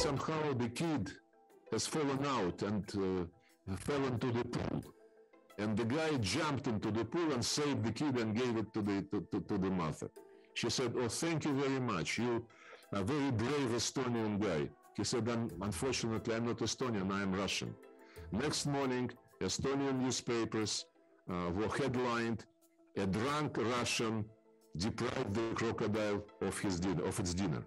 Somehow the kid has fallen out and uh, fell into the pool. And the guy jumped into the pool and saved the kid and gave it to the, to, to, to the mother. She said, Oh, thank you very much. You are a very brave Estonian guy. He said, Unfortunately, I'm not Estonian, I am Russian. Next morning, Estonian newspapers uh, were headlined A drunk Russian deprived the crocodile of, his dinner, of its dinner.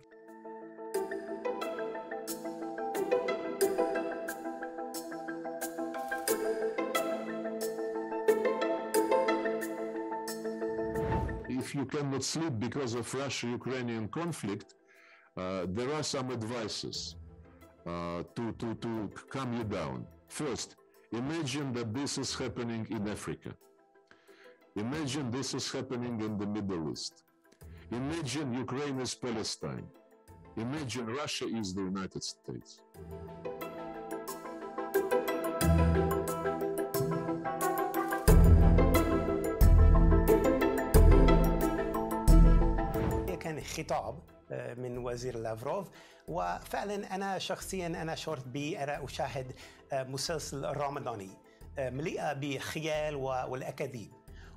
If you cannot sleep because of Russia-Ukrainian conflict, uh, there are some advices uh, to, to, to calm you down. First, imagine that this is happening in Africa. Imagine this is happening in the Middle East. Imagine Ukraine is Palestine. Imagine Russia is the United States. كان خطاب من وزير لافروف. وفعلا أنا شخصيا أنا شعرت أنا أشاهد مسلسل رمضاني مليئة بخيال والأكاذيب.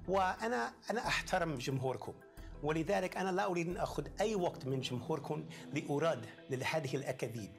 وأنا أنا أحترم جمهوركم. ولذلك أنا لا أريد أن أخذ أي وقت من جمهوركم لأراد لهذه الأكاذيب.